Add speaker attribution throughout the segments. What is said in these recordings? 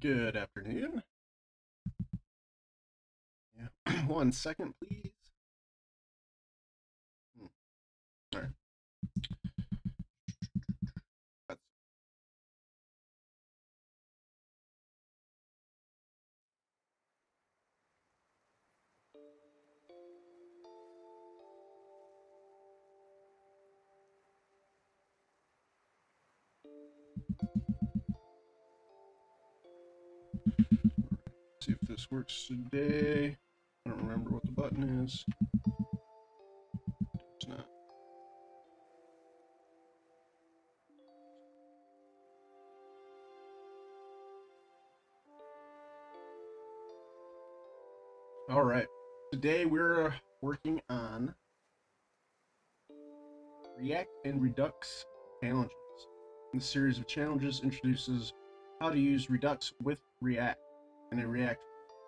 Speaker 1: Good afternoon. Yeah, one second, please. Works today. I don't remember what the button is. It's not. All right. Today we're uh, working on React and Redux challenges. This series of challenges introduces how to use Redux with React. And in a React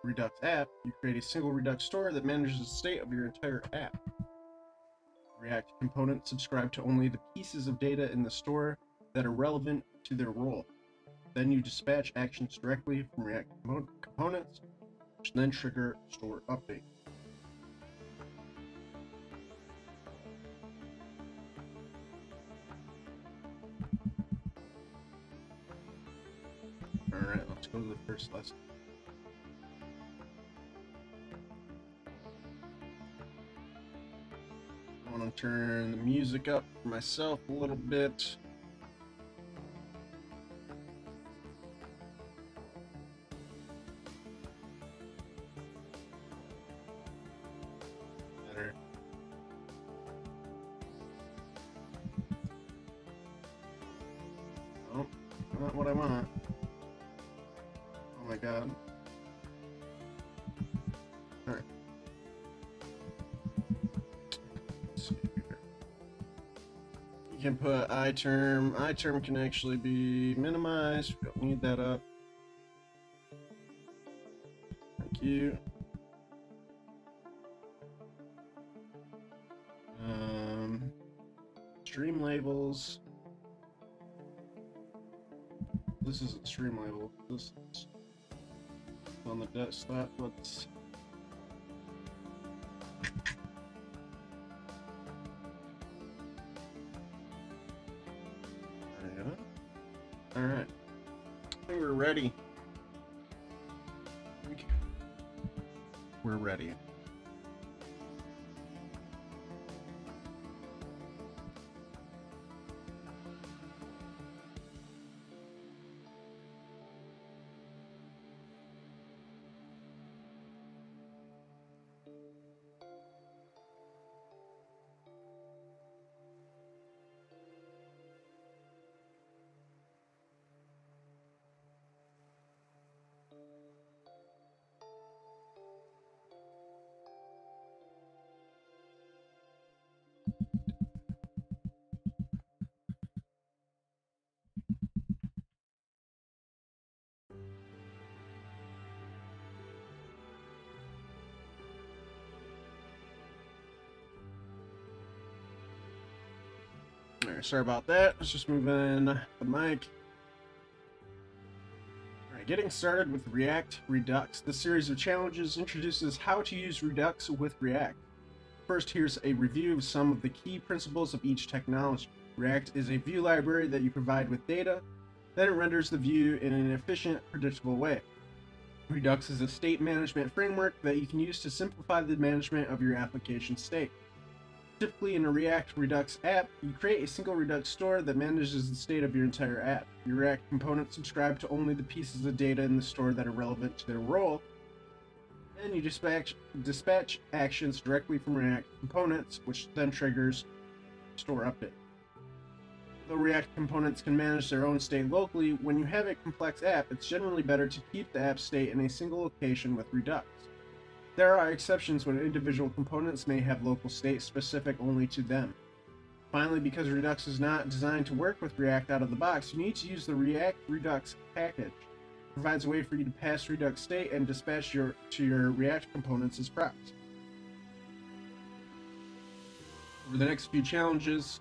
Speaker 1: Redux app, you create a single Redux store that manages the state of your entire app. React components subscribe to only the pieces of data in the store that are relevant to their role. Then you dispatch actions directly from React components, which then trigger store update. Alright, let's go to the first lesson. To turn the music up for myself a little bit. iTerm. iTerm can actually be minimized. We don't need that up. Thank you. Um, stream labels. This isn't stream label. This is on the desktop. Let's. Sorry about that. Let's just move in the mic. All right, getting started with React Redux. This series of challenges introduces how to use Redux with React. First, here's a review of some of the key principles of each technology. React is a view library that you provide with data, then it renders the view in an efficient, predictable way. Redux is a state management framework that you can use to simplify the management of your application state. Typically, in a React Redux app, you create a single Redux store that manages the state of your entire app. Your React components subscribe to only the pieces of data in the store that are relevant to their role, and you dispatch, dispatch actions directly from React components, which then triggers store update. Though React components can manage their own state locally, when you have a complex app, it's generally better to keep the app state in a single location with Redux. There are exceptions when individual components may have local state specific only to them. Finally, because Redux is not designed to work with React out of the box, you need to use the React Redux package. It provides a way for you to pass Redux state and dispatch your to your React components as props. Over the next few challenges,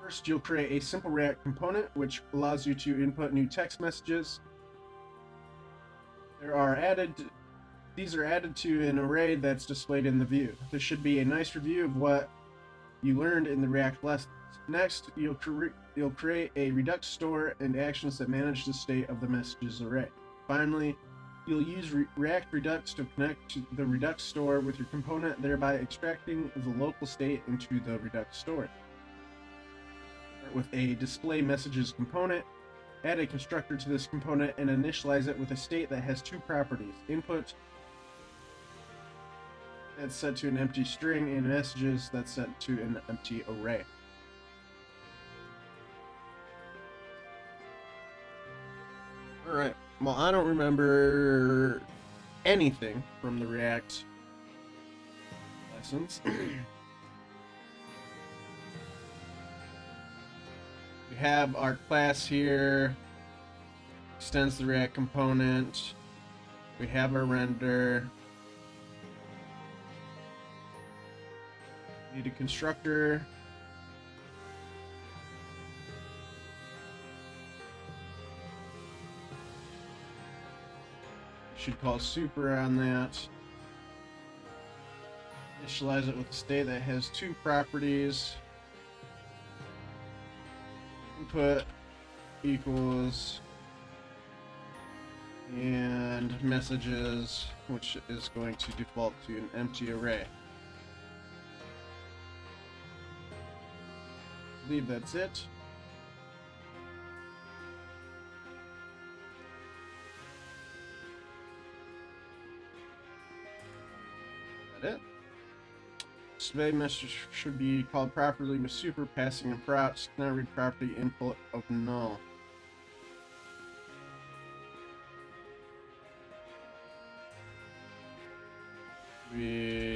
Speaker 1: first you'll create a simple React component which allows you to input new text messages. There are added these are added to an array that's displayed in the view. This should be a nice review of what you learned in the React lessons. Next, you'll, cre- you'll create a Redux store and actions that manage the state of the messages array. Finally, you'll use Re- React Redux to connect to the Redux store with your component, thereby extracting the local state into the Redux store. With a display messages component, add a constructor to this component, and initialize it with a state that has two properties input that's set to an empty string and messages that's set to an empty array. Alright, well, I don't remember anything from the React lessons. we have our class here, extends the React component. We have our render. Need a constructor. Should call super on that. Initialize it with a state that has two properties. Input equals and messages, which is going to default to an empty array. Believe that's it. That it? Display message should be called properly with super passing and props. Cannot read property input of null. We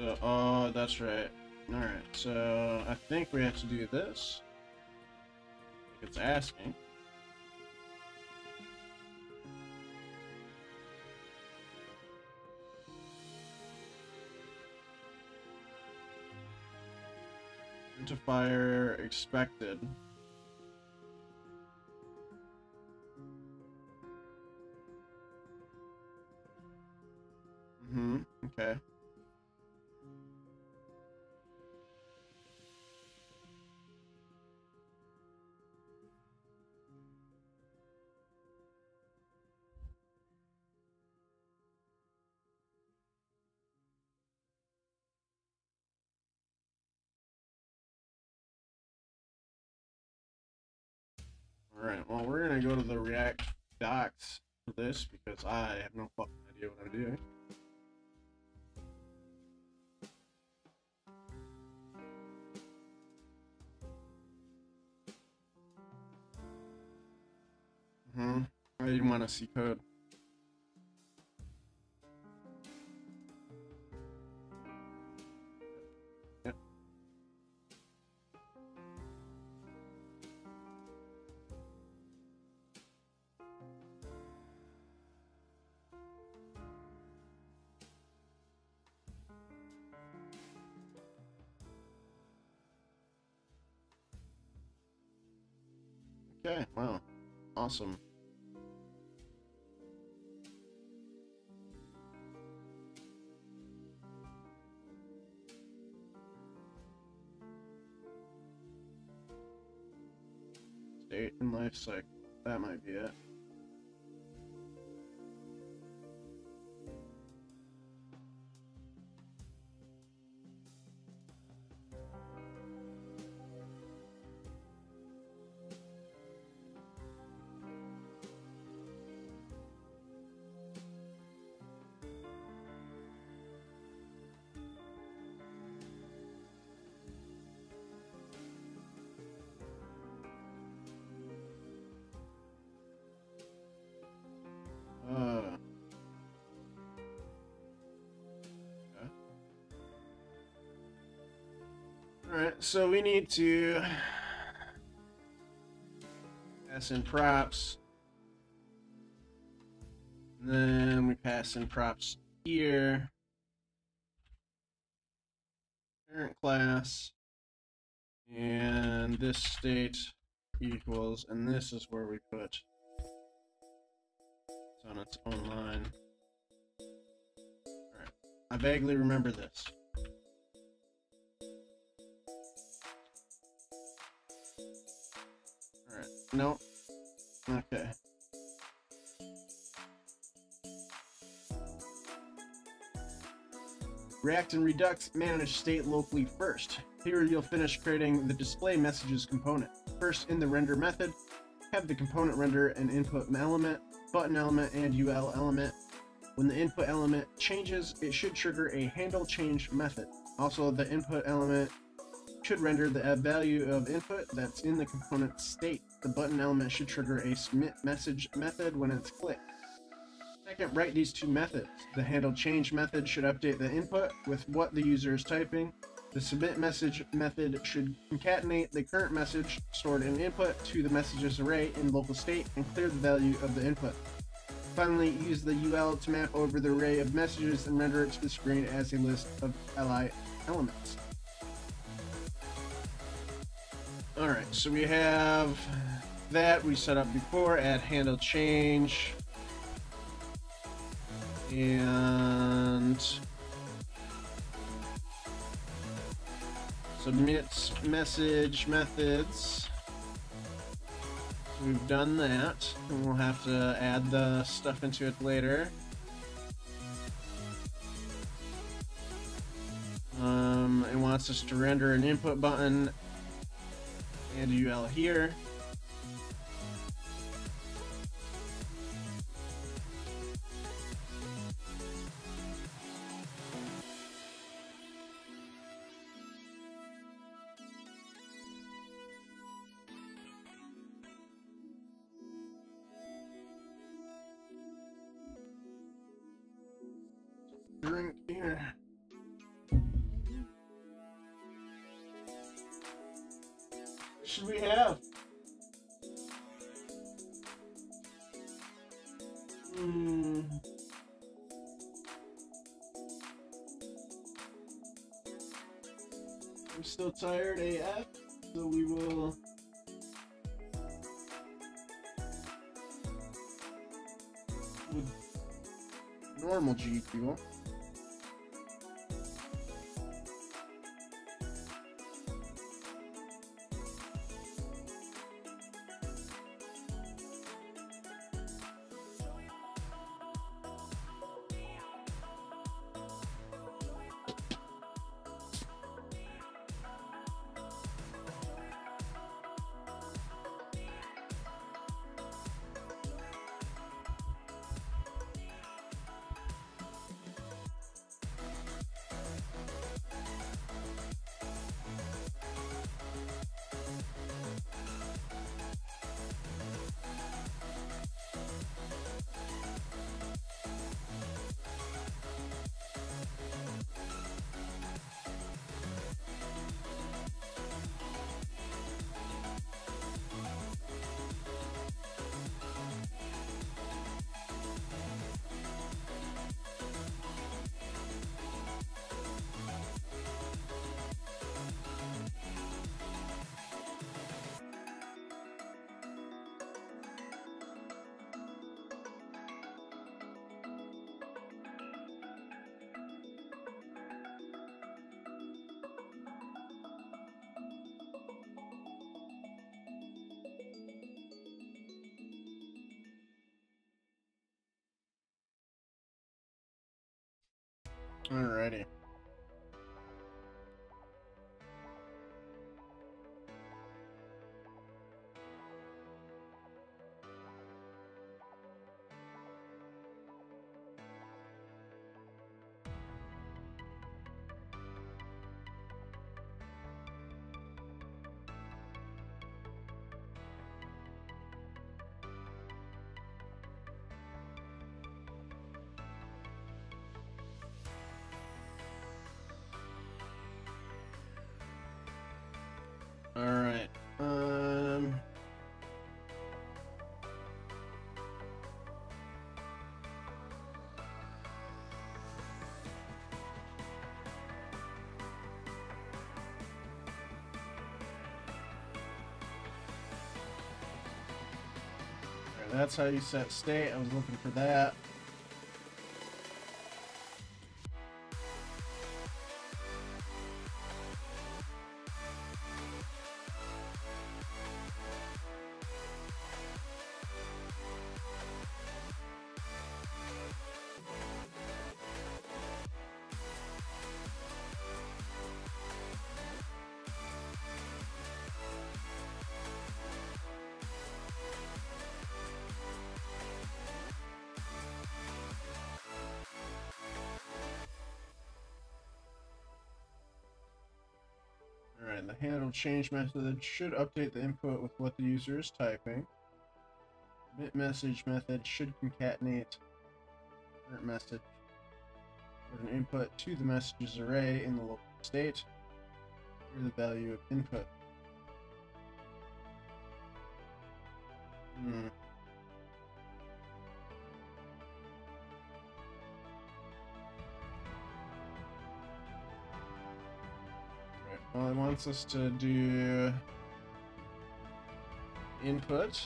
Speaker 1: Uh, oh, that's right. Alright, so I think we have to do this. It's asking. to fire expected. Mm-hmm, okay. Alright, well, we're gonna go to the React docs for this because I have no fucking idea what I'm doing. Hmm. I didn't want to see code. Okay, wow. Awesome. state and life cycle. That might be it. Alright, so we need to pass in props. And then we pass in props here. Parent class. And this state equals, and this is where we put it's on its own line. Alright. I vaguely remember this. No. Okay. React and Redux manage state locally first. Here you'll finish creating the display messages component. First, in the render method, have the component render an input element, button element, and UL element. When the input element changes, it should trigger a handle change method. Also, the input element should render the value of input that's in the component state. The button element should trigger a submit message method when it's clicked. Second, write these two methods. The handle change method should update the input with what the user is typing. The submit message method should concatenate the current message stored in input to the messages array in local state and clear the value of the input. Finally, use the UL to map over the array of messages and render it to the screen as a list of li elements. Alright, so we have that we set up before, add handle change. And submit message methods. So We've done that, and we'll have to add the stuff into it later. Um, it wants us to render an input button and UL here. Should we have? Hmm. I'm still tired AF, so we will. Normal G fuel. Um. That's how you set state. I was looking for that. Change method should update the input with what the user is typing. Bit message method should concatenate current message with an input to the messages array in the local state or the value of input. Hmm. Wants us to do input.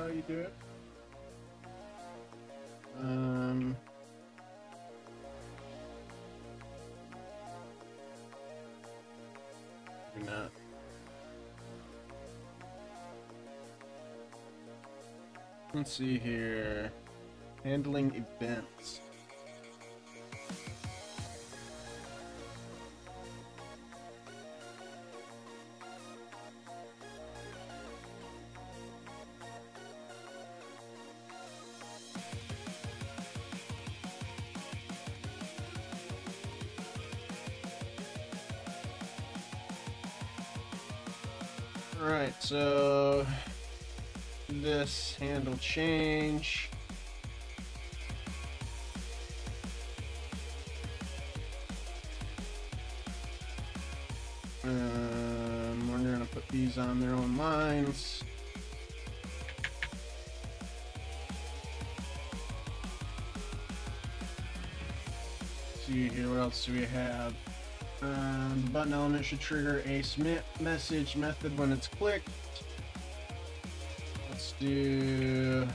Speaker 1: How you do it? Um. Let's see here. Handling events. This handle change. Um, we're gonna put these on their own lines. See here, what else do we have? Um, the button element should trigger a submit message method when it's clicked do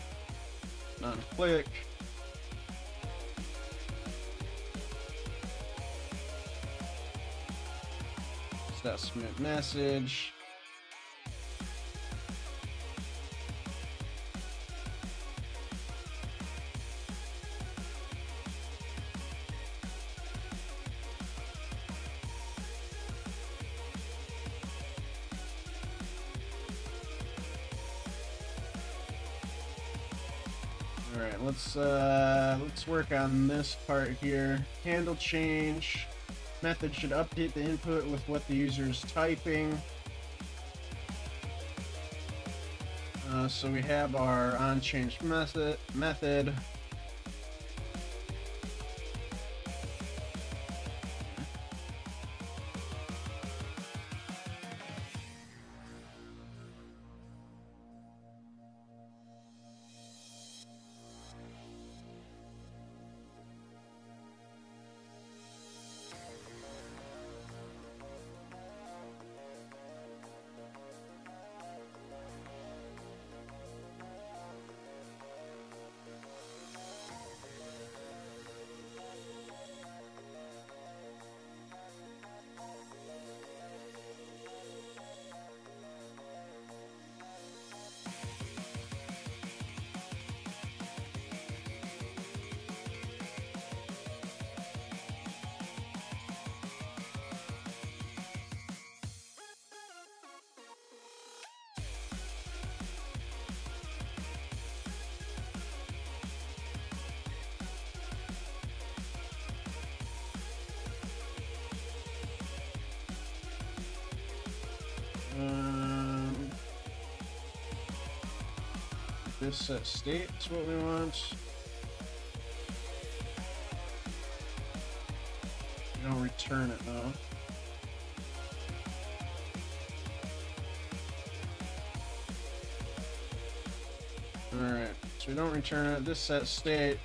Speaker 1: not click. So that's message. On this part here. Handle change. Method should update the input with what the user is typing. Uh, so we have our onChange method method. Um, this set state is what we want. We don't return it though. Alright, so we don't return it. This set state.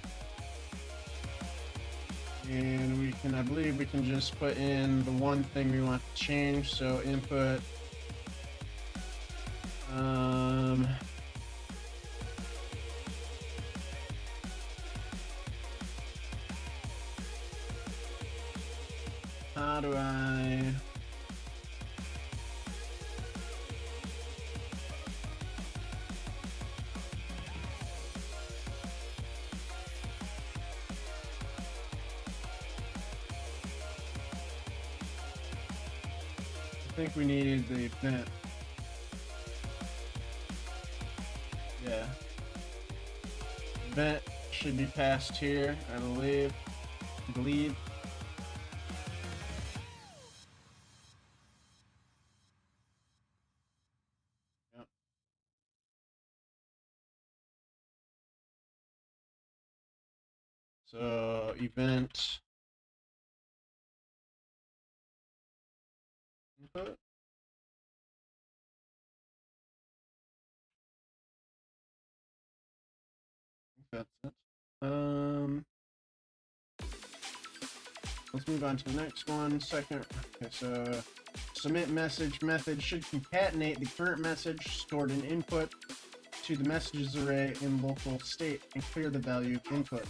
Speaker 1: And we can, I believe we can just put in the one thing we want to change. So input passed here, I believe. I believe. Move on to the next one. Second, okay, so submit message method should concatenate the current message stored in input to the messages array in local state and clear the value of input.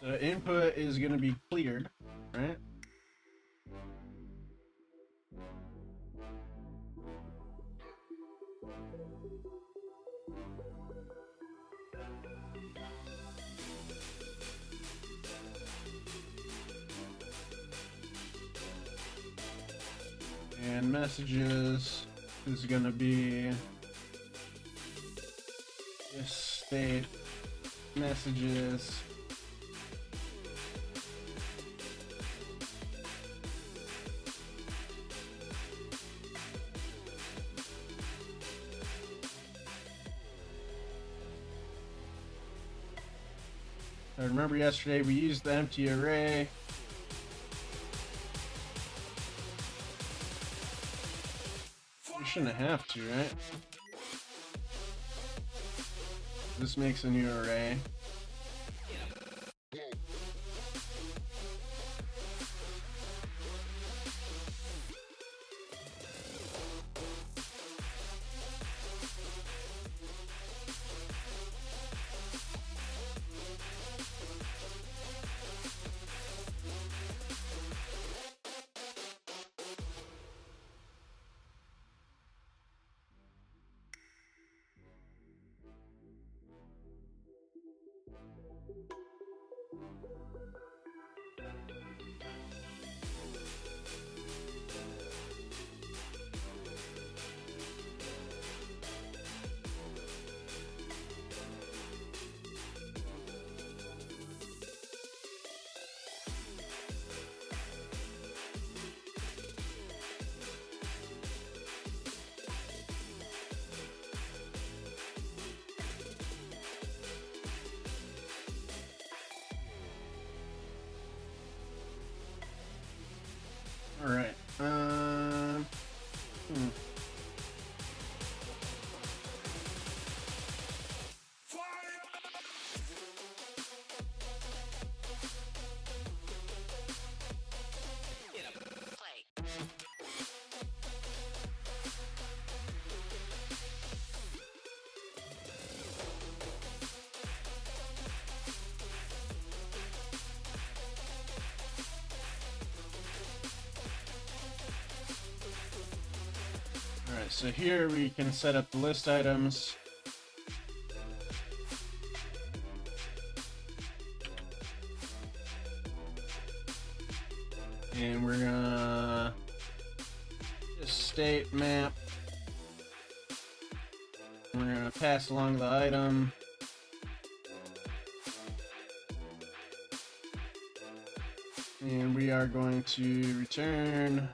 Speaker 1: So input is going to be cleared, right? Messages is to be this state messages I remember yesterday we used the empty array. Shouldn't have to, right? This makes a new array. Here we can set up the list items. And we're gonna just state map. We're gonna pass along the item. And we are going to return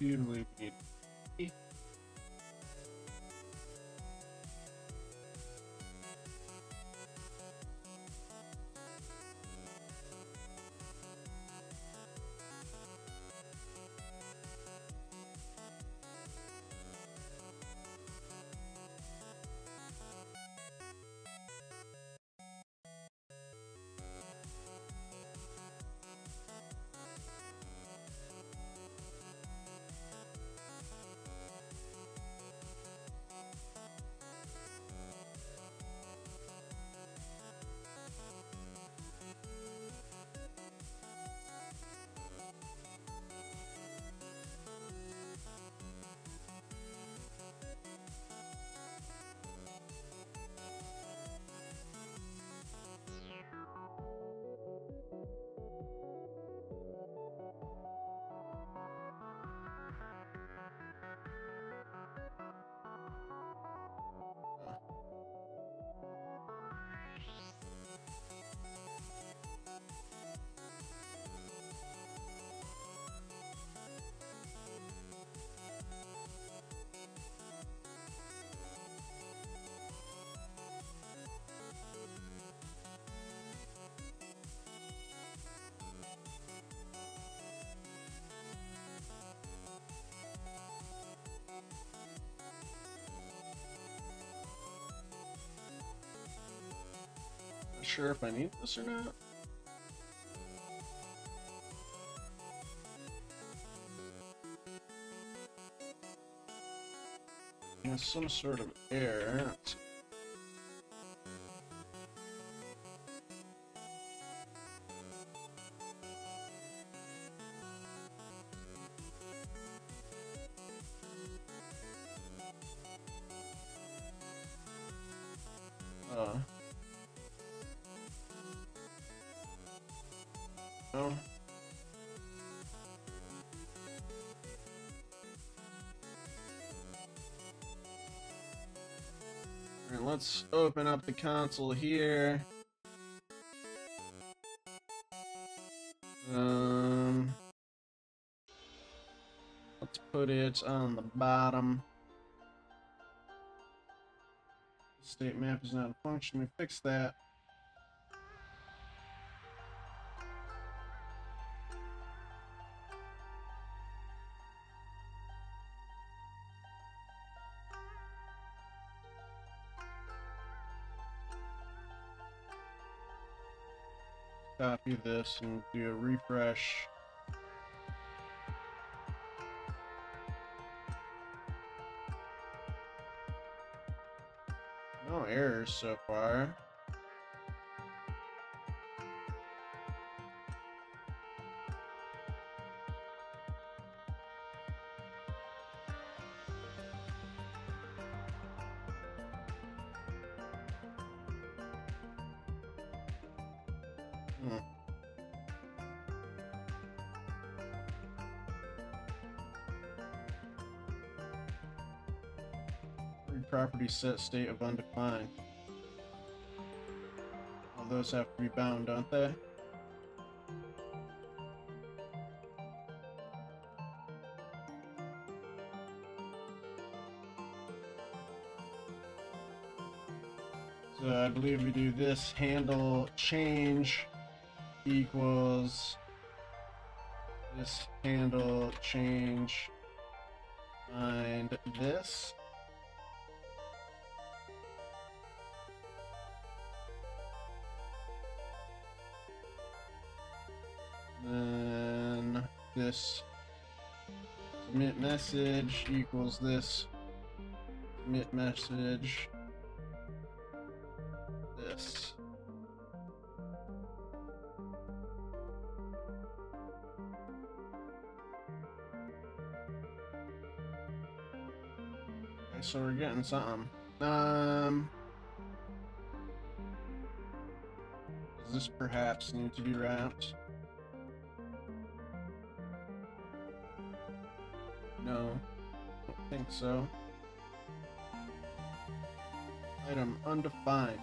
Speaker 1: and sure if I need this or not. Yeah, some sort of air. Let's- let's open up the console here. Um, let's put it on the bottom. State map is not a function. We fix that. Copy this and do a refresh. No errors so far. Set state of undefined. All those have to be bound, don't they? So I believe we do this handle change equals this handle change and this. This submit message equals this submit message this. Okay, so we're getting something. Um, does this perhaps need to be wrapped? No, I don't think so. Item undefined.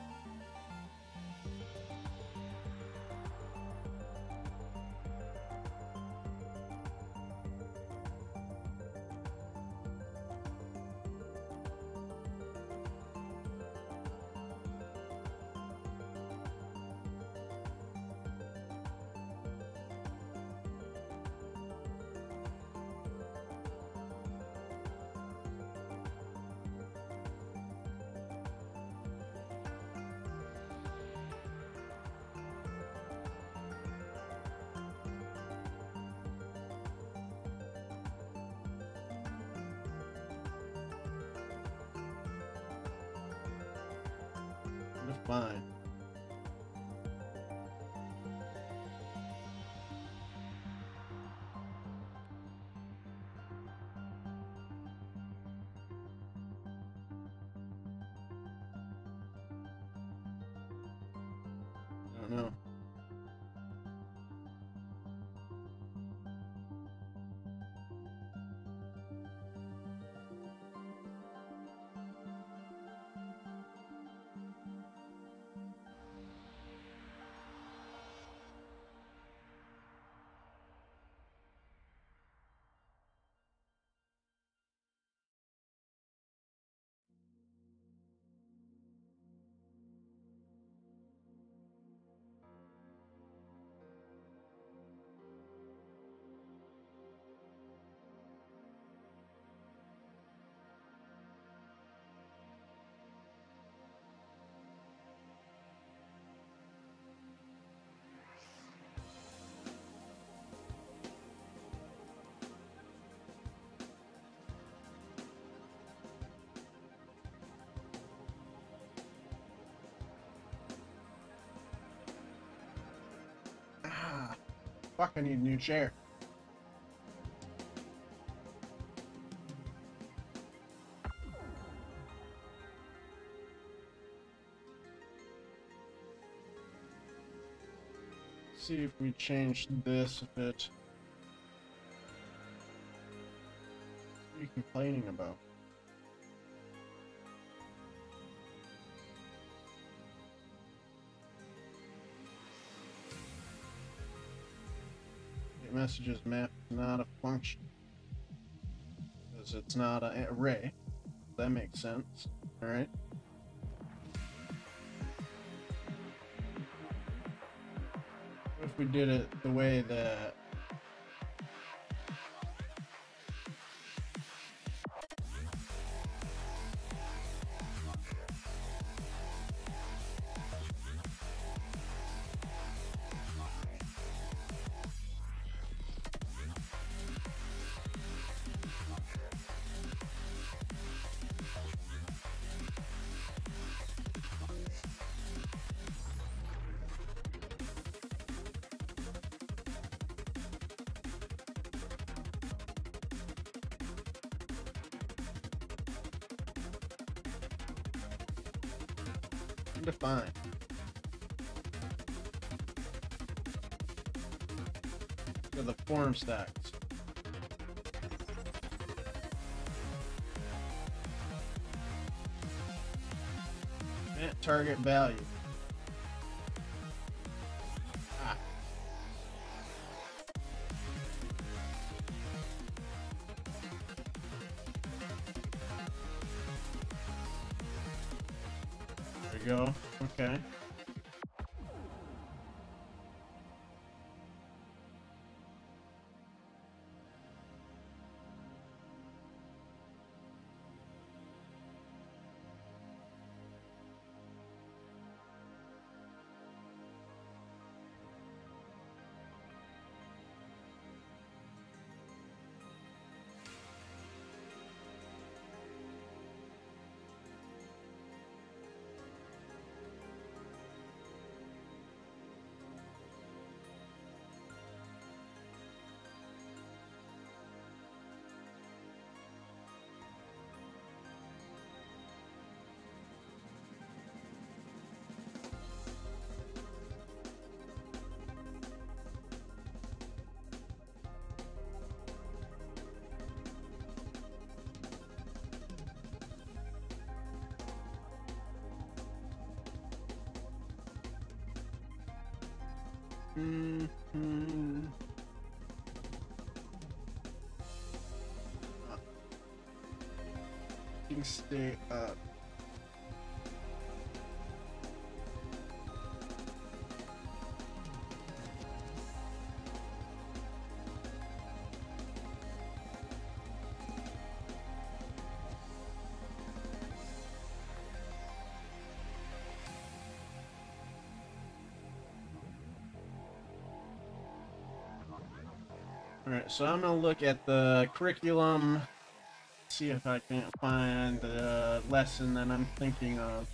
Speaker 1: Fuck, I need a new chair. See if we change this a bit. What are you complaining about? Messages map not a function. Because it's not an array. That makes sense. Alright. What if we did it the way that form stacks. Net target value. Mm hmm. You can stay up. So I'm gonna look at the curriculum, see if I can't find the lesson that I'm thinking of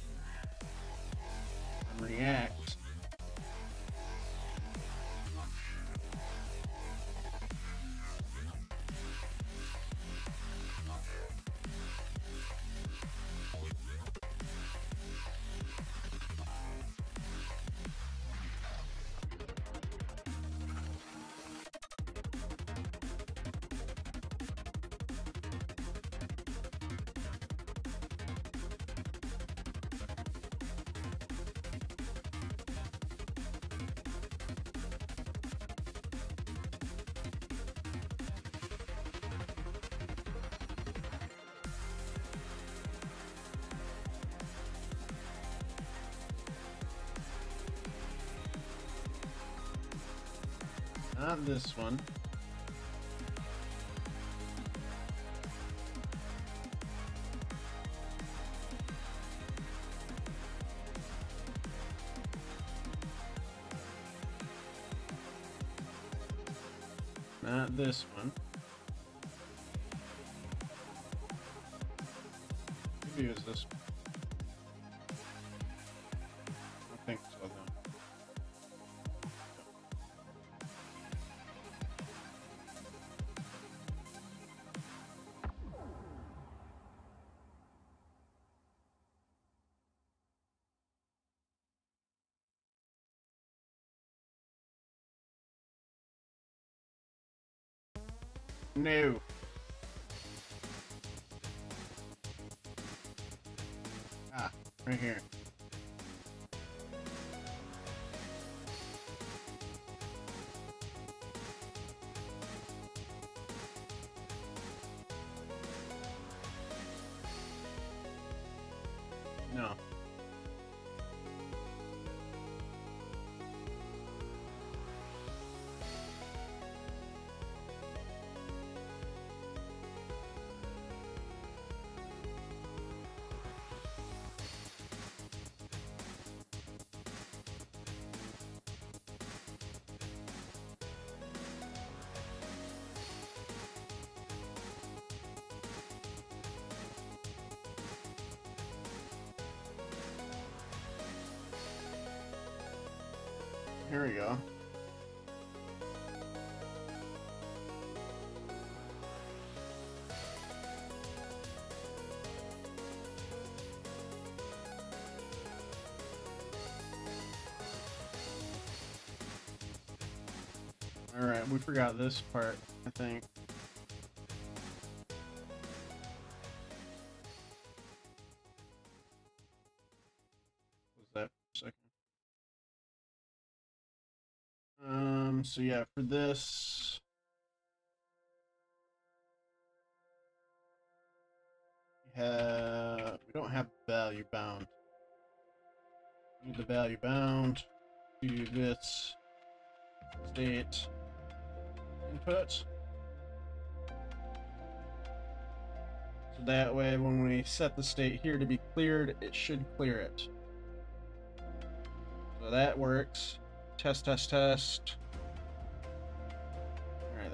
Speaker 1: one. Not this one. No. Ah, right here. Here we go. Alright, we forgot this part, I think. So yeah, for this... We have... We don't have value bound. Need the value bound to this state input. So that way when we set the state here to be cleared, it should clear it. So that works. Test, test, test.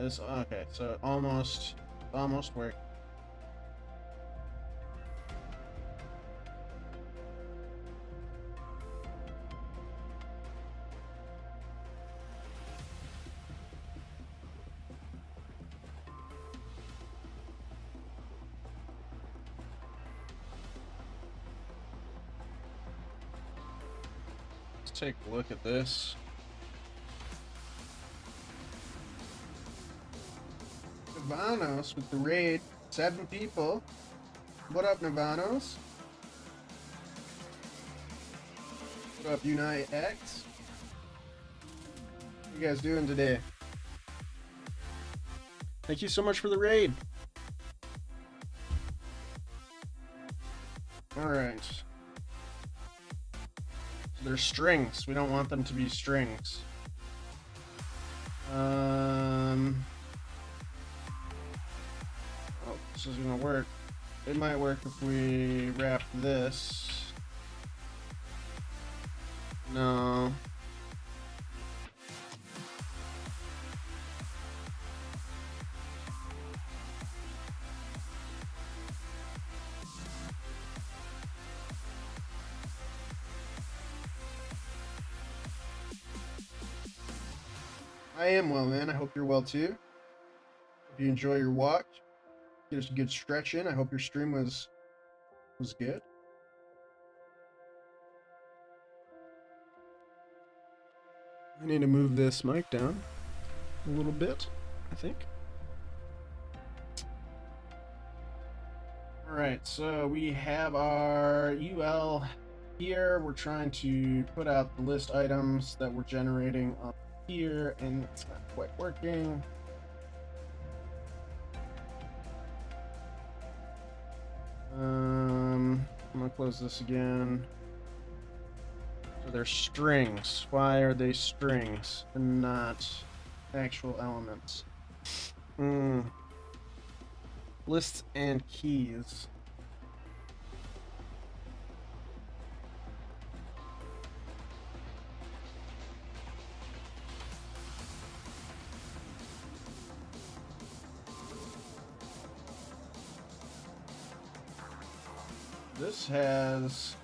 Speaker 1: This, okay, so it almost, almost worked. Let's take a look at this. Navanos with the raid. Seven people. What up, Navanos? What up, Unite X? What you guys doing today? Thank you so much for the raid. Alright. So they're strings. We don't want them to be strings. Um... is gonna work. It might work if we wrap this. No. I am well, man. I hope you're well too. Hope you enjoy your walk. Get a good stretch in. I hope your stream was was good. I need to move this mic down a little bit, I think. Alright, so we have our UL here. We're trying to put out the list items that we're generating up here, and it's not quite working. Um, I'm gonna close this again. So they're strings. Why are they strings and not actual elements? Hmm. Lists and keys. This has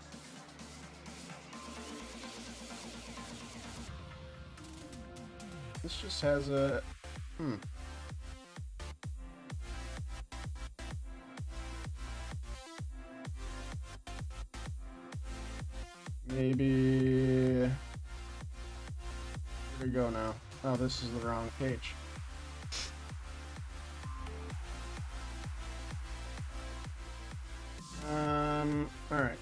Speaker 1: This just has a hmm. Maybe here we go now. Oh, this is the wrong page.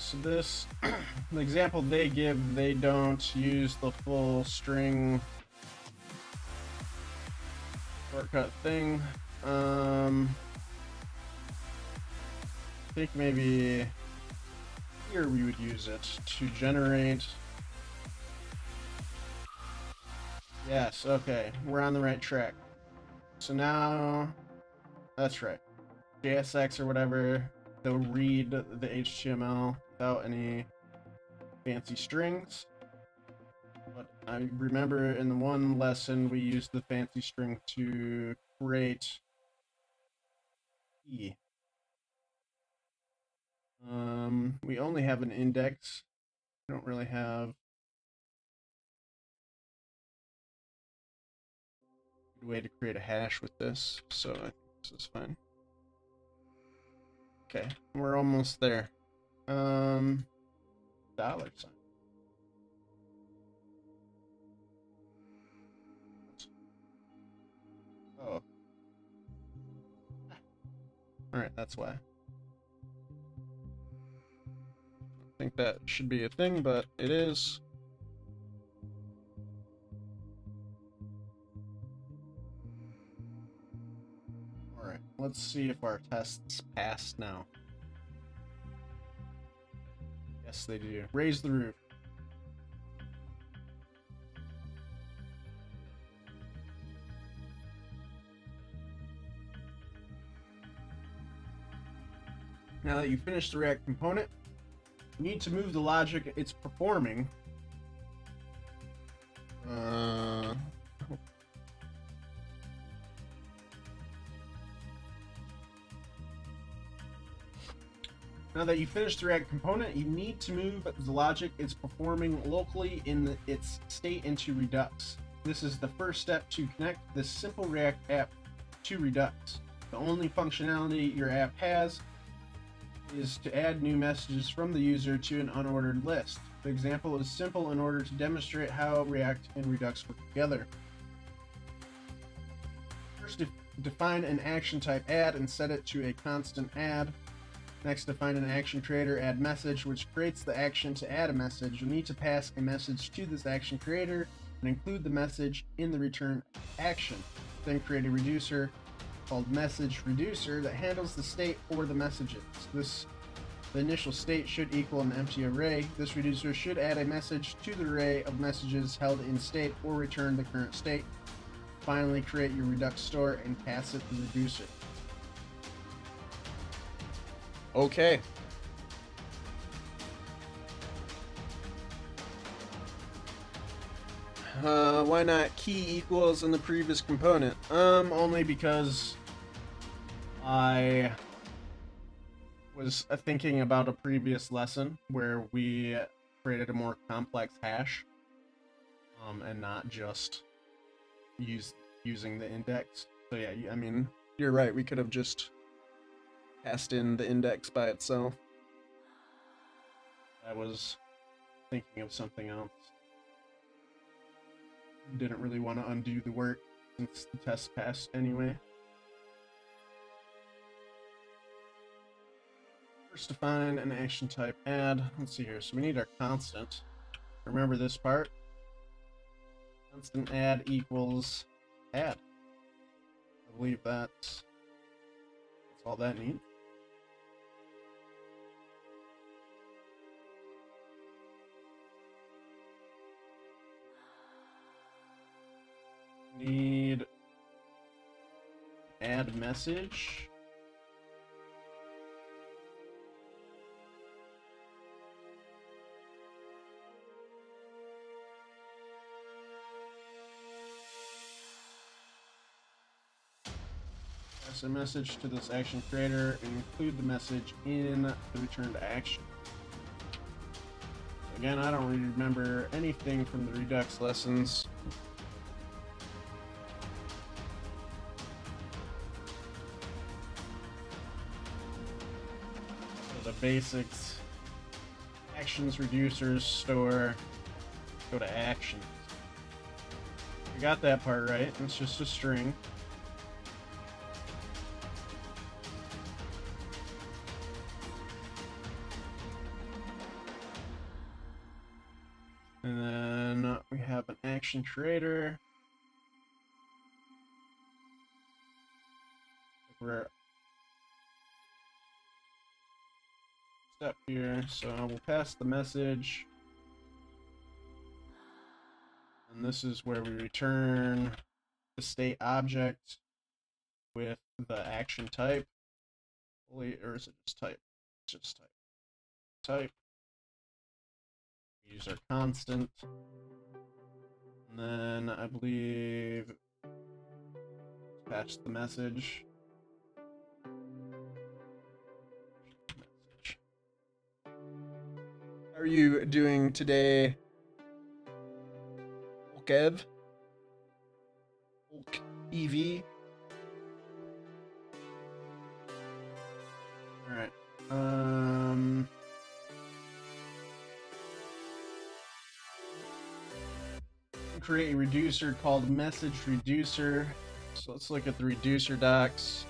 Speaker 1: So this, the example they give, they don't use the full string shortcut thing. Um, I think maybe here we would use it to generate. Yes, okay, we're on the right track. So now, that's right. JSX or whatever, they'll read the HTML without any fancy strings. But I remember in the one lesson we used the fancy string to create E. Um, we only have an index. We don't really have a way to create a hash with this, so this is fine. Okay, we're almost there. Um, dollar sign. Oh. Alright, that's why. I think that should be a thing, but it is. Alright, let's see if our tests pass now. Yes, they do. Raise the roof. Now that you've finished the React component, you need to move the logic it's performing. Uh, now that you finished the React component, you need to move the logic it's performing locally in the, its state into Redux. This is the first step to connect this simple React app to Redux. The only functionality your app has is to add new messages from the user to an unordered list. The example is simple in order to demonstrate how React and Redux work together. First, define an action type add and set it to a constant add. Next, define an action creator add message, which creates the action to add a message. You'll need to pass a message to this action creator and include the message in the return action. Then create a reducer called message reducer that handles the state for the messages. This the initial state should equal an empty array. This reducer should add a message to the array of messages held in state or return the current state. Finally, create your Redux store and pass it the reducer. Okay. Uh, why not key equals in the previous component? Um, only because I was uh, thinking about a previous lesson where we created a more complex hash um, and not just use using the index. So yeah, I mean, you're right. We could have just passed in the index by itself. I was thinking of something else. Didn't really want to undo the work since the test passed anyway. First define an action type add. Let's see here. So we need our constant. Remember this part. Constant add equals add. I believe that's, that's all that needs. Need add message. pass a message to this action creator and include the message in the returned action. Again, I don't really remember anything from the Redux lessons. Basics. Actions, reducers, store, go to actions. We got that part right. It's just a string. And then we have an action creator. Here, so we'll pass the message. And this is where we return the state object with the action type. Or is it just type? Just type. Type. Use our constant. And then I believe patch the. Message. Are you doing today? Olkev? Olk EV? Alright. Um create a reducer called message reducer So let's look at the reducer docs.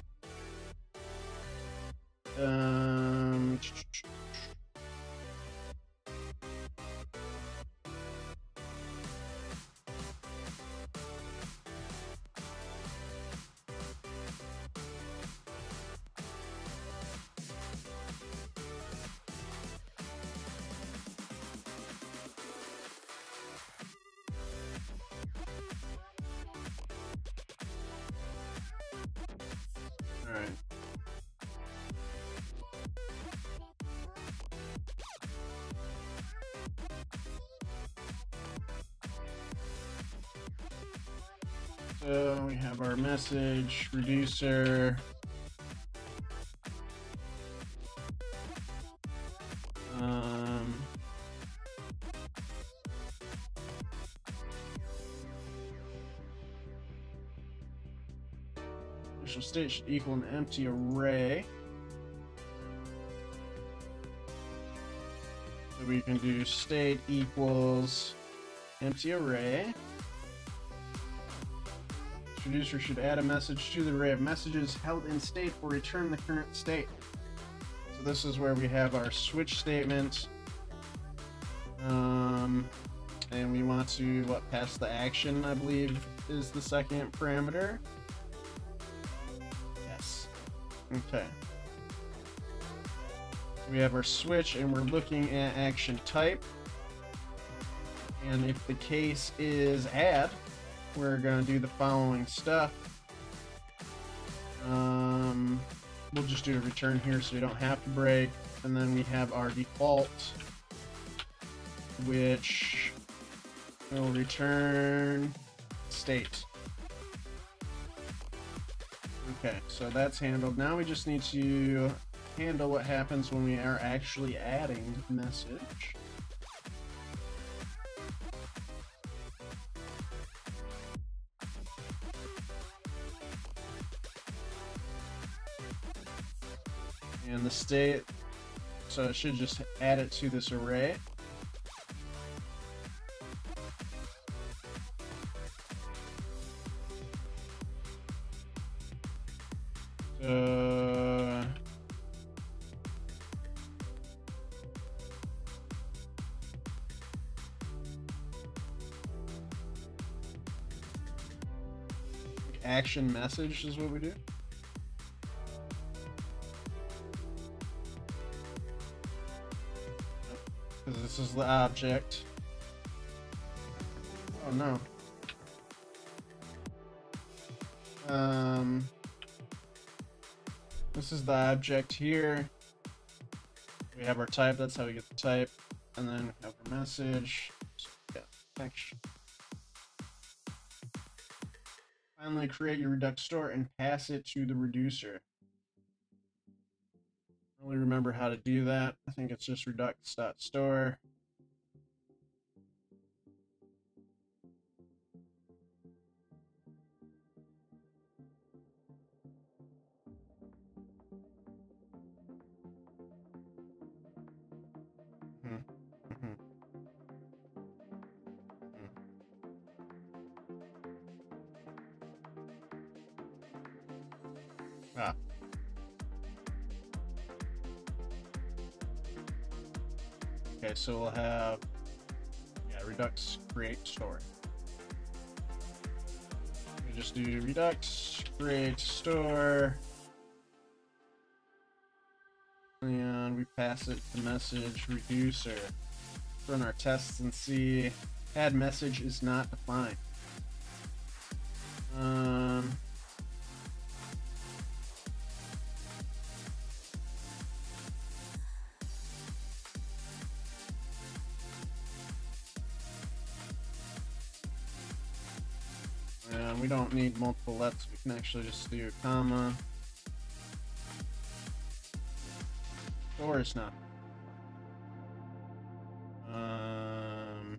Speaker 1: Message, reducer. Um, initial state should equal an empty array. So we can do state equals empty array. Introducer should add a message to the array of messages held in state or return the current state. So this is where we have our switch statement. Um, and we want to what pass the action, I believe, is the second parameter. Yes. Okay. We have our switch and we're looking at action type. And if the case is add, we're gonna do the following stuff. Um, we'll just do a return here so we don't have to break. And then we have our default, which will return state. Okay, so that's handled. Now we just need to handle what happens when we are actually adding message. State, so it should just add it to this array. Uh, action message is what we do. The object. Oh no. Um, this is the object here. We have our type, that's how we get the type. And then we have our message. Yeah, thanks. Finally, create your Redux store and pass it to the reducer. I don't really remember how to do that. I think it's just redux.store. do create store. And we pass it the message reducer. Run our tests and see add message is not defined. Um need multiple lets, we can actually just do a comma. Or it's not. Um,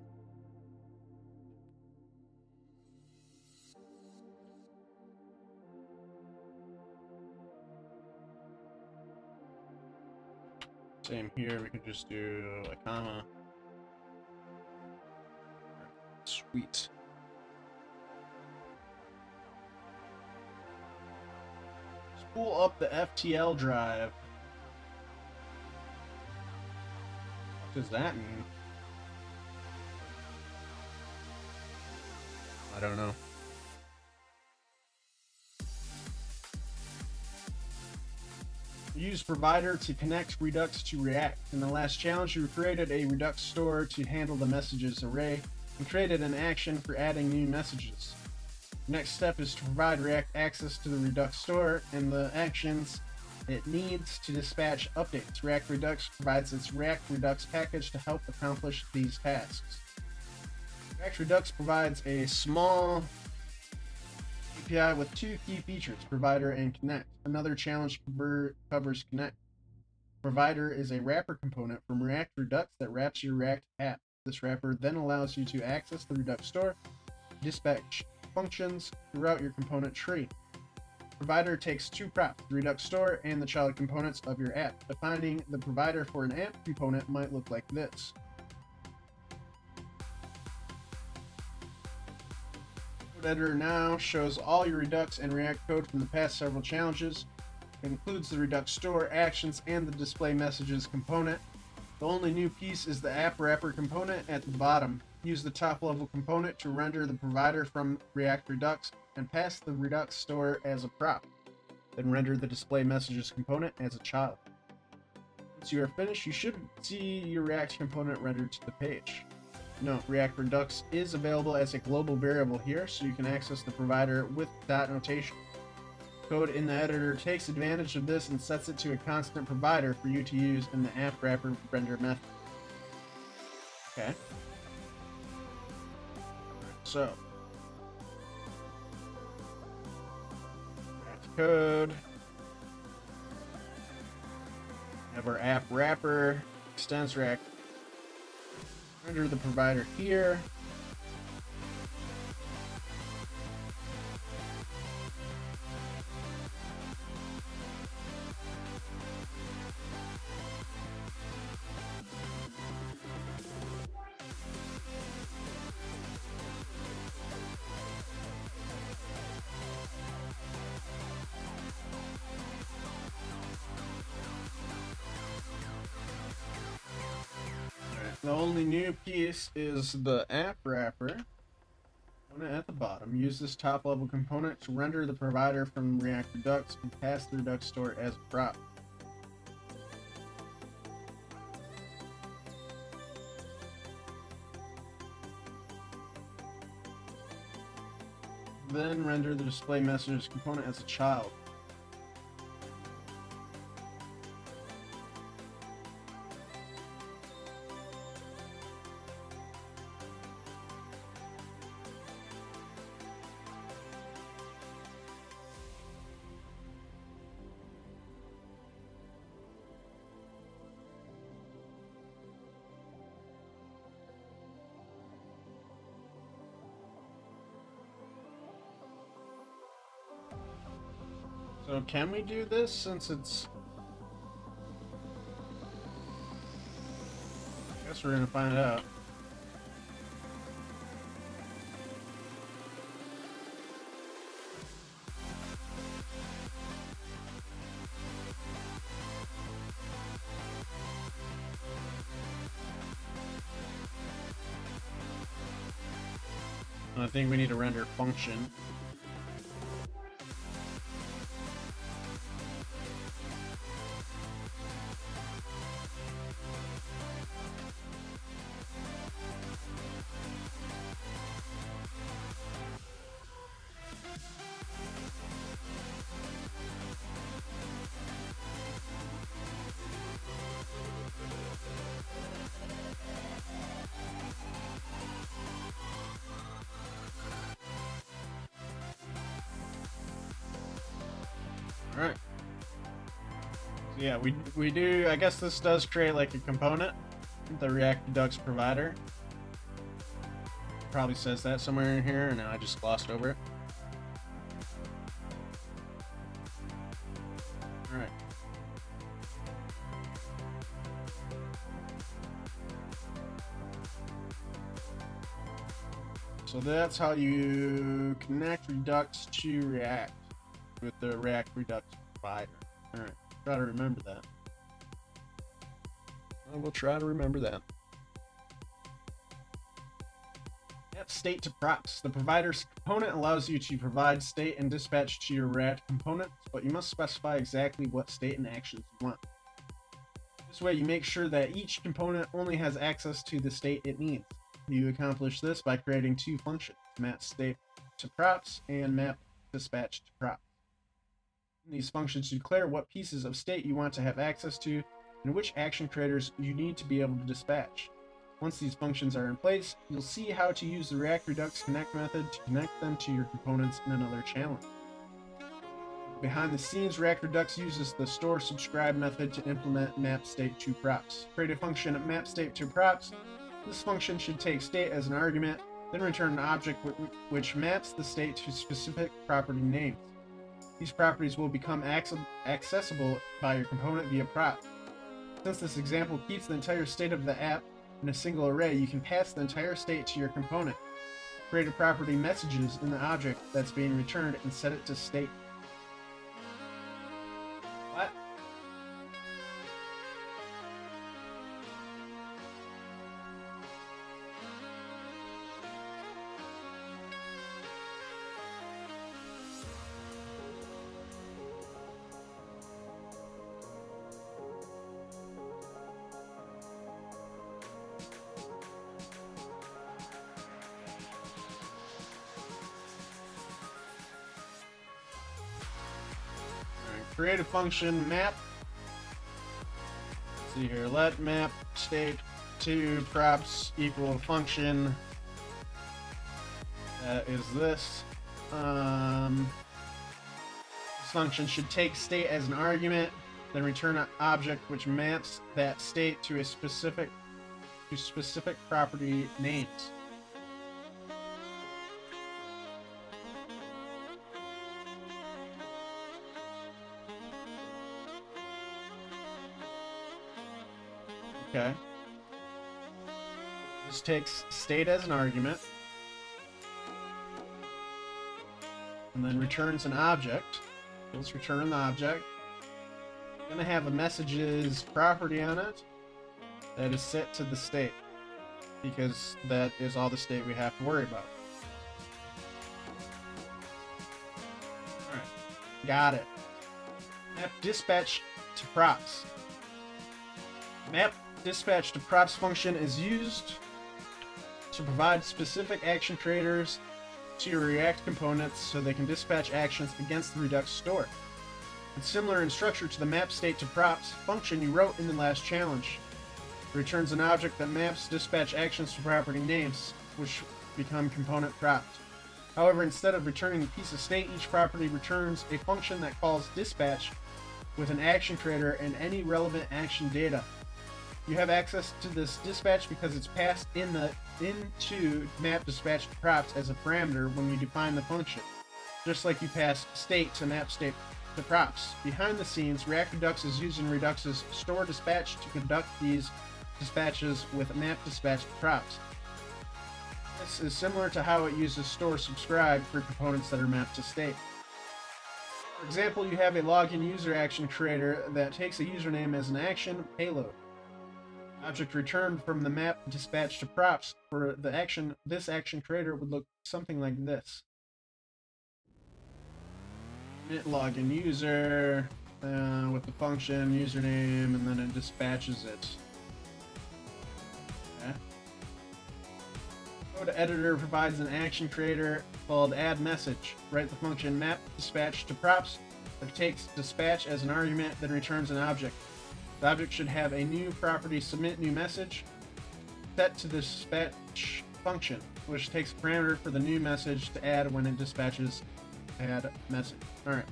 Speaker 1: same here, we could just do a comma. Sweet. Pull up the FTL drive. What does that mean? I don't know. Use provider to connect Redux to React. In the last challenge, you created a Redux store to handle the messages array and created an action for adding new messages. Next step is to provide React access to the Redux store and the actions it needs to dispatch updates. React Redux provides its React Redux package to help accomplish these tasks. React Redux provides a small API with two key features, Provider and Connect. Another challenge cover, covers Connect. Provider is a wrapper component from React Redux that wraps your React app. This wrapper then allows you to access the Redux store, dispatch functions throughout your component tree. Provider takes two props, the Redux store and the child components of your app. Defining the provider for an app component might look like this. Code Editor now shows all your Redux and React code from the past several challenges. It includes the Redux store, actions, and the display messages component. The only new piece is the app wrapper component at the bottom. Use the top level component to render the provider from React Redux and pass the Redux store as a prop. Then render the display messages component as a child. Once you are finished, you should see your React component rendered to the page. Note, React Redux is available as a global variable here, so you can access the provider with dot notation. Code in the editor takes advantage of this and sets it to a constant provider for you to use in the app wrapper render method. Okay. So. React code. Have our app wrapper, extends React Render the provider here. Piece is the app wrapper. At the bottom. Use this top level component to render the provider from React Redux and pass the Redux store as a prop. Then render the display messages component as a child. Can we do this since it's... I guess we're gonna find out. I think we need to render function. We, do, I guess this does create like a component, the React Redux provider. Probably says that somewhere in here, and I just glossed over it. Alright. So that's how you connect Redux to React with the React Redux provider. All right, try to remember that. I will try to remember that. Map state to props. The provider's component allows you to provide state and dispatch to your React components, but you must specify exactly what state and actions you want. This way you make sure that each component only has access to the state it needs. You accomplish this by creating two functions, map state to props and map dispatch to props. These functions declare what pieces of state you want to have access to and which action creators you need to be able to dispatch. Once these functions are in place, you'll see how to use the React Redux connect method to connect them to your components in another challenge. Behind the scenes, React Redux uses the store subscribe method to implement map state to props. Create a function of map state to props. This function should take state as an argument, then return an object which maps the state to specific property names. These properties will become accessible by your component via prop. Since this example keeps the entire state of the app in a single array, you can pass the entire state to your component. Create a property messages in the object that's being returned and set it to state. Function map. Let's see here, let map state to props equal function that is this. Um, this function should take state as an argument, then return an object which maps that state to a specific to specific property names. Okay. This takes state as an argument. And then returns an object. Let's return the object. Gonna have a messages property on it that is set to the state. Because that is all the state we have to worry about. Alright. Got it. Map dispatch to props. Map dispatch to props function is used to provide specific action creators to your React components so they can dispatch actions against the Redux store. It's similar in structure to the map state to props function you wrote in the last challenge. It returns an object that maps dispatch actions to property names, which become component props. However, instead of returning a piece of state, each property returns a function that calls dispatch with an action creator and any relevant action data. You have access to this dispatch because it's passed in the into map dispatch props as a parameter when you define the function, just like you pass state to map state to props. Behind the scenes, React Redux is using Redux's store dispatch to conduct these dispatches with map dispatch props. This is similar to how it uses store subscribe for components that are mapped to state. For example, you have a login user action creator that takes a username as an action payload. Object returned from the map dispatched to props for the action, this action creator would look something like this. It login user uh, with the function username and then it dispatches it. Okay. Code editor provides an action creator called add message. Write the function map dispatch to props that takes dispatch as an argument, then returns an object. The object should have a new property submit new message set to the dispatch function, which takes a parameter for the new message to add when it dispatches add message. Alright.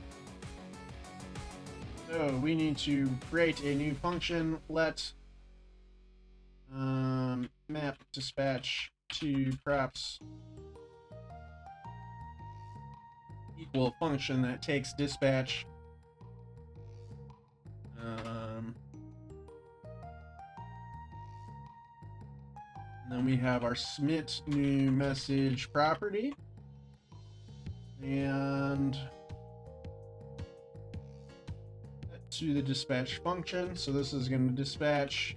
Speaker 1: So we need to create a new function. Let um, map dispatch to props equal function that takes dispatch then we have our submit new message property. And to the dispatch function. So this is going to dispatch.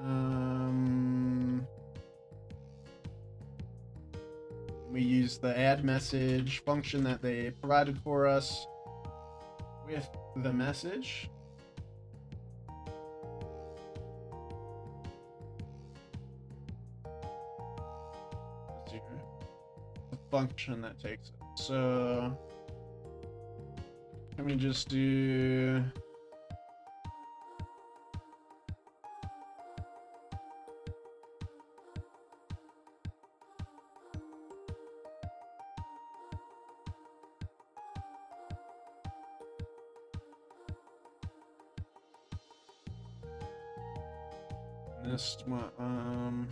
Speaker 1: Um, we use the add message function that they provided for us with the message. Function that takes it. So let me just do this one um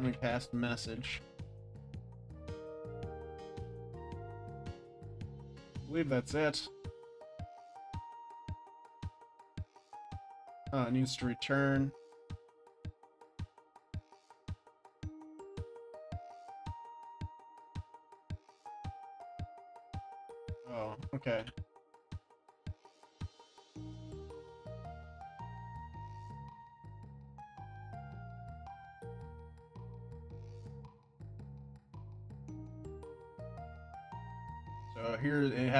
Speaker 1: Then we pass the message. I believe that's it. Oh, it needs to return. Oh, okay.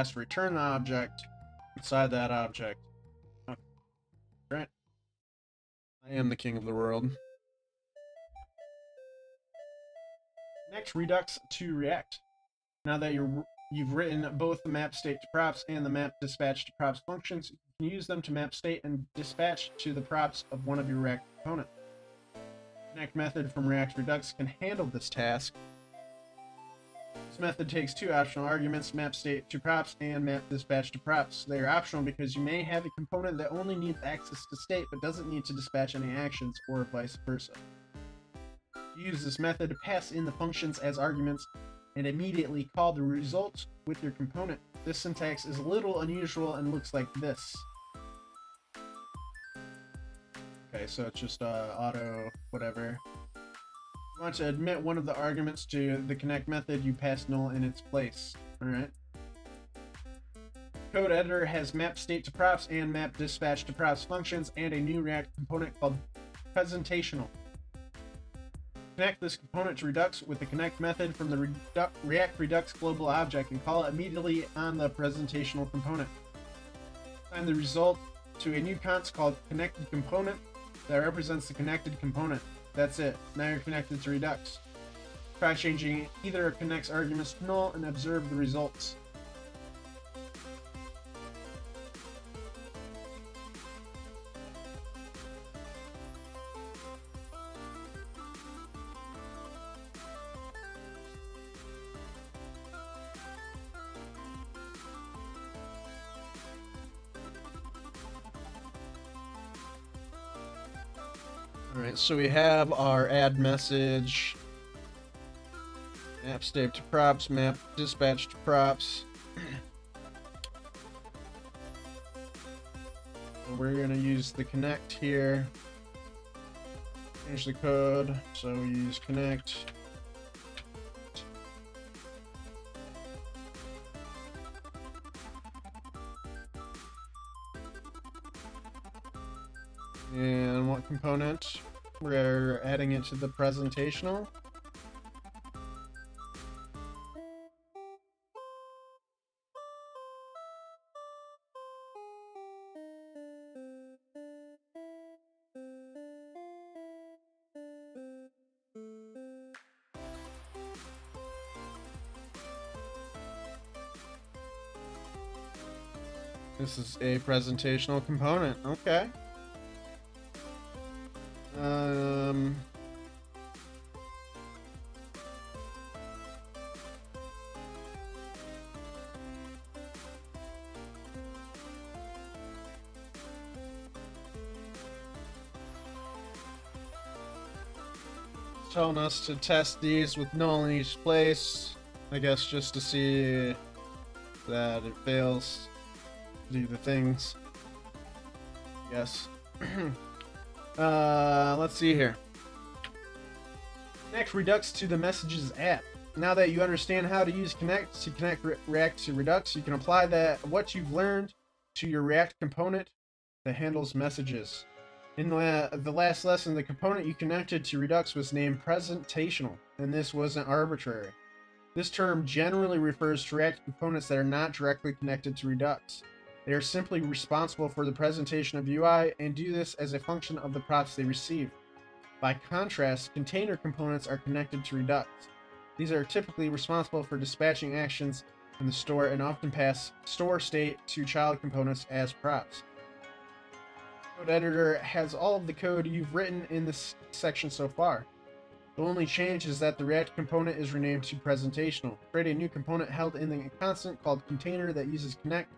Speaker 1: Has to return the object inside that object. Okay. Right. I am the king of the world. Next, Redux to React. Now that you're you've written both the map state to props and the map dispatch to props functions, you can use them to map state and dispatch to the props of one of your React components. Connect method from React Redux can handle this task. This method takes two optional arguments, map state to props and map dispatch to props. They are optional because you may have a component that only needs access to state but doesn't need to dispatch any actions, or vice versa. You use this method to pass in the functions as arguments and immediately call the result with your component. This syntax is a little unusual and looks like this. Okay, so it's just uh, auto whatever. Want to admit one of the arguments to the connect method, you pass null in its place. Alright. Code editor has map state to props and map dispatch to props functions and a new React component called presentational. Connect this component to Redux with the connect method from the React Redux global object and call it immediately on the presentational component. Assign the result to a new const called connected component that represents the connected component. That's it. Now you're connected to Redux. Try changing either connect's arguments to null and observe the results. So we have our add message, map state to props, map dispatch to props. We're going to use the connect here. Change the code, so we use connect. And what component? We're adding it to the presentational. This is a presentational component. Okay. To test these with null in each place. I guess just to see that it fails to do the things. Yes. Uh, let's see here. Connect Redux to the Messages app. Now that you understand how to use Connect to connect Re- React to Redux, you can apply that what you've learned to your React component that handles messages. In the, uh, the last lesson, the component you connected to Redux was named presentational, and this wasn't arbitrary. This term generally refers to React components that are not directly connected to Redux. They are simply responsible for the presentation of UI and do this as a function of the props they receive. By contrast, container components are connected to Redux. These are typically responsible for dispatching actions in the store and often pass store state to child components as props. Code editor has all of the code you've written in this section so far. The only change is that the React component is renamed to presentational. Create a new component held in the constant called container that uses connect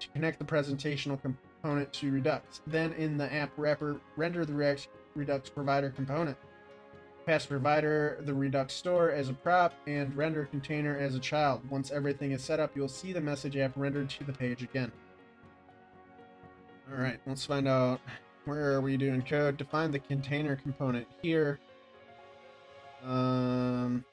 Speaker 1: to connect the presentational component to Redux. Then in the app wrapper, render the React Redux provider component. Pass provider the Redux store as a prop and render container as a child. Once everything is set up, you'll see the message app rendered to the page again. Alright, let's find out where are we doing code. Define the container component here. Um,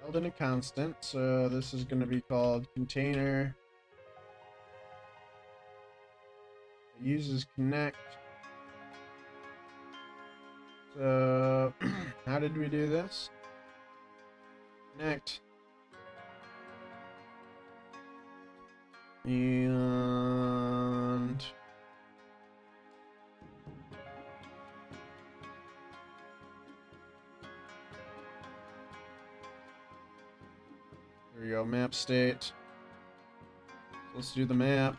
Speaker 1: held in a constant, so this is going to be called container. It uses connect. So, how did we do this? Connect. And there you go, map state. Let's do the map.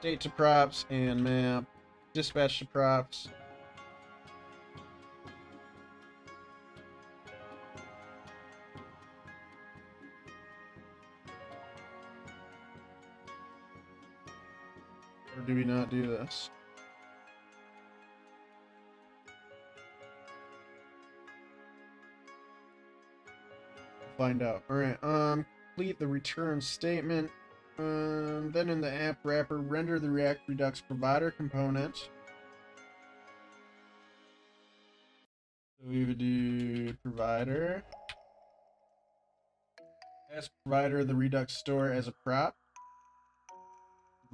Speaker 1: State to props and map. Dispatch to props. Do we not do this? Find out. Alright, um, complete the return statement. Um, then in the app wrapper, render the React Redux provider component. So we would do provider. As provider the Redux store as a prop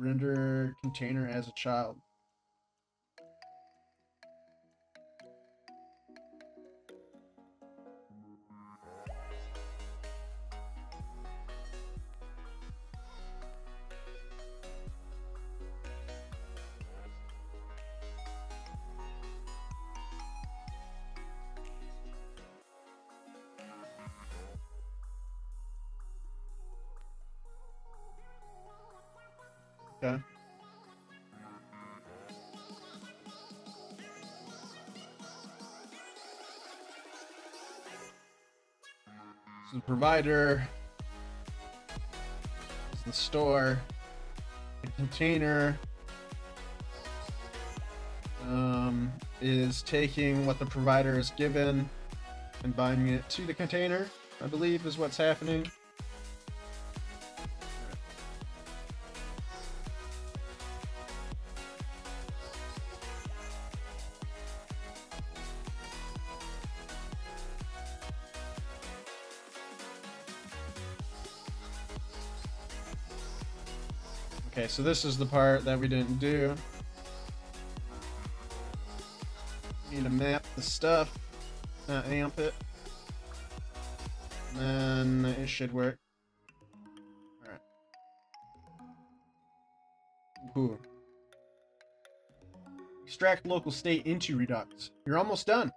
Speaker 1: render container as a child. Provider. The store, the container. Um, is taking what the provider is given and binding it to the container, I believe is what's happening. So this is the part that we didn't do. Need to map the stuff, not amp it. And then it should work. Alright. Extract local state into Redux. You're almost done.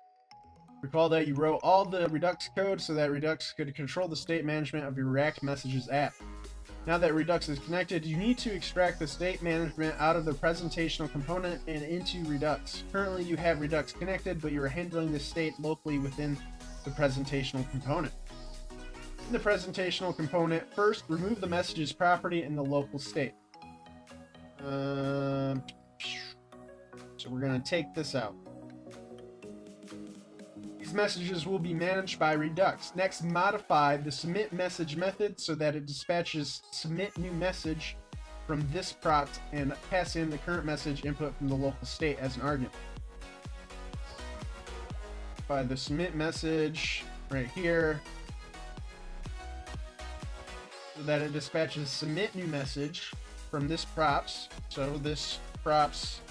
Speaker 1: Recall that you wrote all the Redux code so that Redux could control the state management of your React Messages app. Now that Redux is connected, you need to extract the state management out of the presentational component and into Redux. Currently, you have Redux connected, but you are handling the state locally within the presentational component. In the presentational component, first remove the messages property in the local state. Um, so we're going to take this out. Messages will be managed by Redux. Next, modify the submit message method so that it dispatches submit new message from this prop and pass in the current message input from the local state as an argument. By the submit message right here, so that it dispatches submit new message from this props. So this props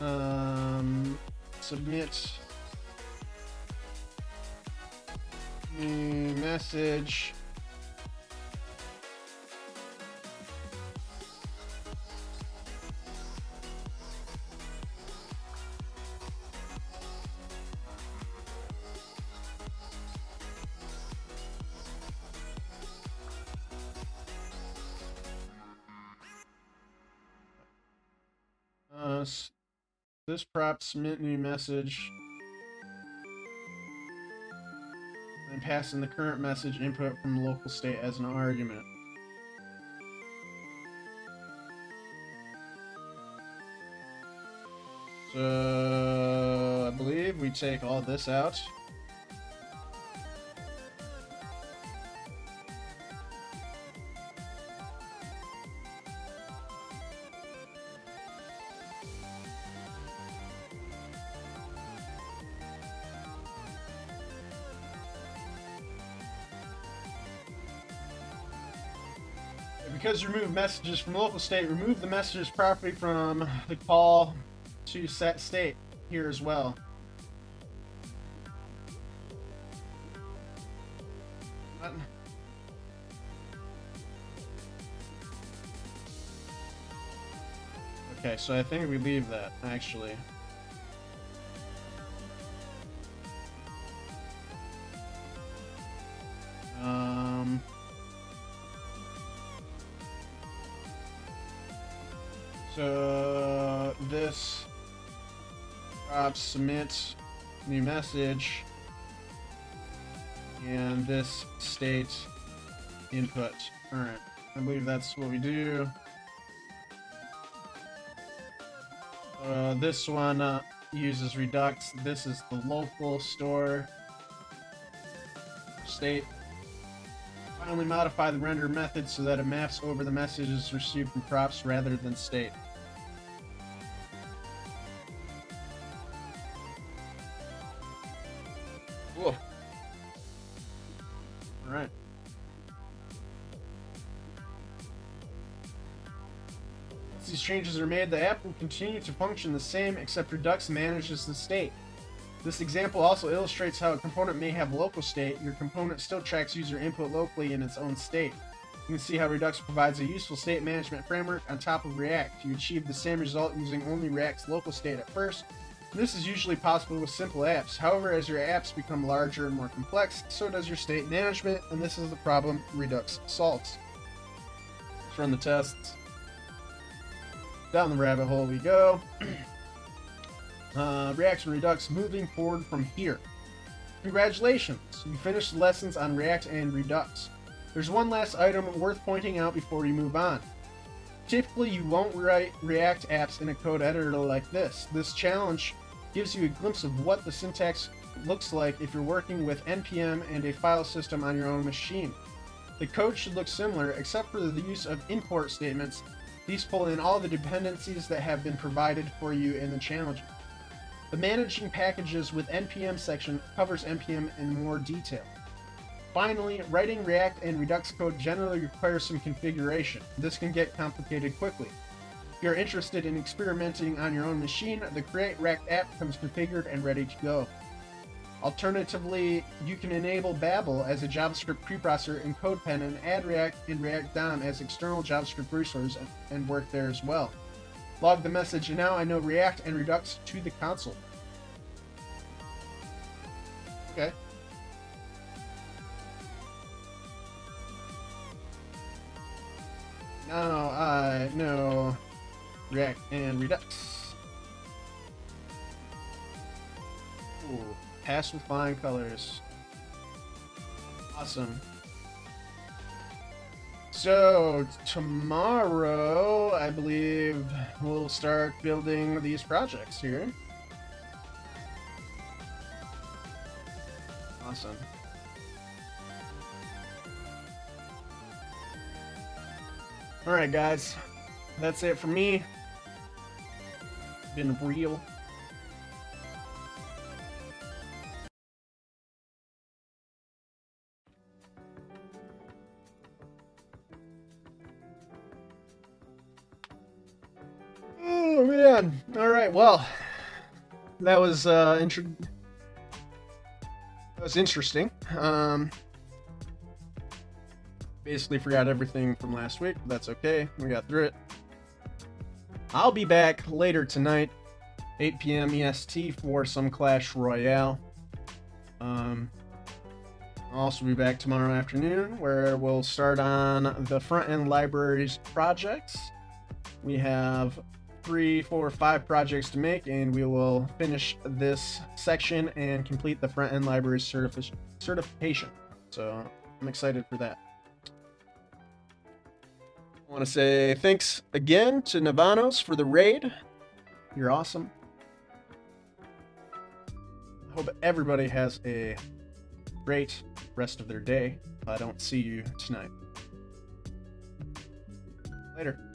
Speaker 1: um, submit new message Uh, this prop submit new message. And pass in the current message input from the local state as an argument. So I believe we take all this out. You remove messages from local state, remove the messages properly from the call to set state here as well. Okay, so I think we leave that actually. So this uh, submit new message and this state input current. I believe that's what we do. Uh, this one uh, uses Redux. This is the local store state. Finally modify the render method so that it maps over the messages received from props rather than state. Made, the app will continue to function the same except Redux manages the state. This example also illustrates how a component may have local state. Your component still tracks user input locally in its own state. You can see how Redux provides a useful state management framework on top of React. You achieve the same result using only React's local state at first. This is usually possible with simple apps. However, as your apps become larger and more complex, so does your state management, and this is the problem Redux solves. Let's run the tests. Down the rabbit hole we go. uh, React and Redux moving forward from here. Congratulations! You finished lessons on React and Redux. There's one last item worth pointing out before you move on. Typically, you won't write React apps in a code editor like this. This challenge gives you a glimpse of what the syntax looks like if you're working with NPM and a file system on your own machine. The code should look similar, except for the use of import statements. These pull in all the dependencies that have been provided for you in the challenge. The Managing Packages with NPM section covers NPM in more detail. Finally, writing React and Redux code generally requires some configuration. This can get complicated quickly. If you're interested in experimenting on your own machine, the Create React app comes configured and ready to go. Alternatively, you can enable Babel as a JavaScript preprocessor in CodePen and add React and React DOM as external JavaScript resource and, work there as well. Log the message, and now I know React and Redux to the console. Okay. Now I uh, know React and Redux. Pass flying colors. Awesome. So tomorrow, I believe we'll start building these projects here. Awesome. All right, guys. that's it for me. Been real. That was uh intro- that was interesting. Um basically forgot everything from last week. But that's okay. We got through it. I'll be back later tonight, 8 p.m. EST for some Clash Royale. Um I'll also be back tomorrow afternoon where we'll start on the front end libraries projects. We have three, four, five projects to make, and we will finish this section and complete the front end library certifi- certification. So I'm excited for that. I want to say thanks again to Navanos for the raid. You're awesome. I hope everybody has a great rest of their day. I don't see you tonight. Later.